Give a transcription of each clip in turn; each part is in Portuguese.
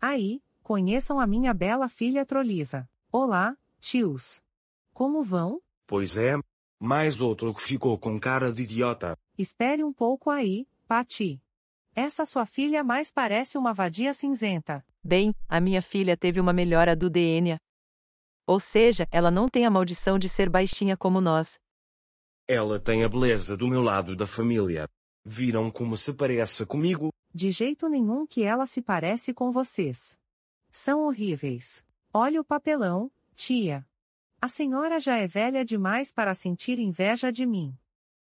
Aí, conheçam a minha bela filha Trolisa. Olá, tios. Como vão? Pois é, mais outro que ficou com cara de idiota. Espere um pouco aí, Pati. Essa sua filha mais parece uma vadia cinzenta. Bem, a minha filha teve uma melhora do DNA. Ou seja, ela não tem a maldição de ser baixinha como nós. Ela tem a beleza do meu lado da família. Viram como se parece comigo? De jeito nenhum que ela se parece com vocês. São horríveis. Olha o papelão, tia. A senhora já é velha demais para sentir inveja de mim.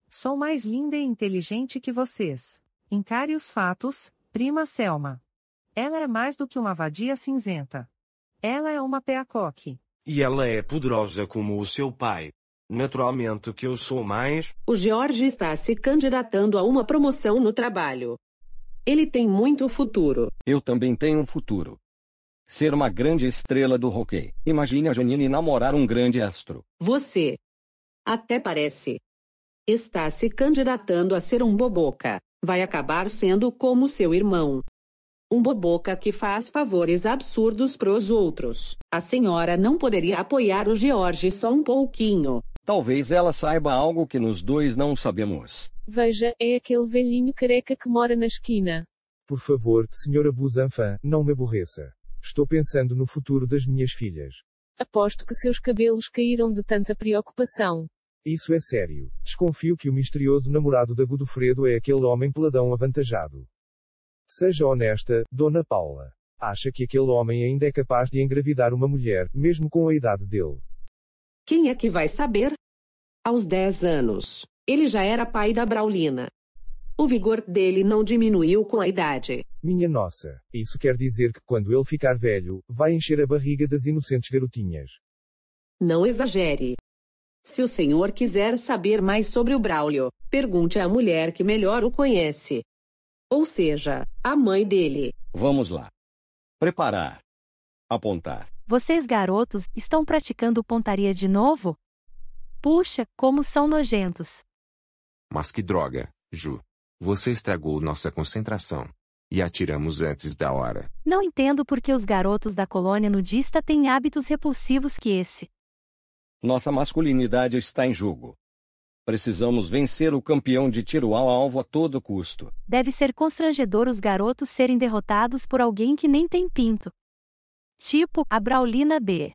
Sou mais linda e inteligente que vocês. Encare os fatos, prima Selma. Ela é mais do que uma vadia cinzenta. Ela é uma peacoque. E ela é poderosa como o seu pai. Naturalmente que eu sou mais. O George está se candidatando a uma promoção no trabalho. Ele tem muito futuro. Eu também tenho um futuro. Ser uma grande estrela do hockey. Imagine a Janine namorar um grande astro. Você. Até parece. Está se candidatando a ser um boboca. Vai acabar sendo como seu irmão. Um boboca que faz favores absurdos pros outros. A senhora não poderia apoiar o George só um pouquinho. Talvez ela saiba algo que nós dois não sabemos. Veja, é aquele velhinho careca que mora na esquina. Por favor, senhora Busanfan, não me aborreça. Estou pensando no futuro das minhas filhas. Aposto que seus cabelos caíram de tanta preocupação. Isso é sério. Desconfio que o misterioso namorado da Godofredo é aquele homem peladão avantajado. Seja honesta, Dona Paula. Acha que aquele homem ainda é capaz de engravidar uma mulher, mesmo com a idade dele? Quem é que vai saber? Aos 10 anos, ele já era pai da Braulina. O vigor dele não diminuiu com a idade. Minha nossa, isso quer dizer que quando ele ficar velho, vai encher a barriga das inocentes garotinhas. Não exagere. Se o senhor quiser saber mais sobre o Braulio, pergunte à mulher que melhor o conhece. Ou seja, a mãe dele. Vamos lá. Preparar. Apontar. Vocês garotos estão praticando pontaria de novo? Puxa, como são nojentos. Mas que droga, Ju. Você estragou nossa concentração. E atiramos antes da hora. Não entendo por que os garotos da colônia nudista têm hábitos repulsivos que esse. Nossa masculinidade está em jogo. Precisamos vencer o campeão de tiro ao alvo a todo custo. Deve ser constrangedor os garotos serem derrotados por alguém que nem tem pinto. Tipo, a Braulina B.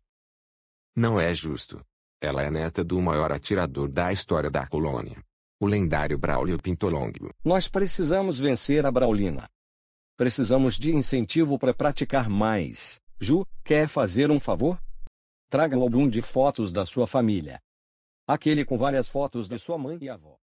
Não é justo. Ela é neta do maior atirador da história da colônia. O lendário Braulio Pintolongo. Nós precisamos vencer a Braulina. Precisamos de incentivo para praticar mais. Ju, quer fazer um favor? Traga um álbum de fotos da sua família. Aquele com várias fotos de sua mãe e avó.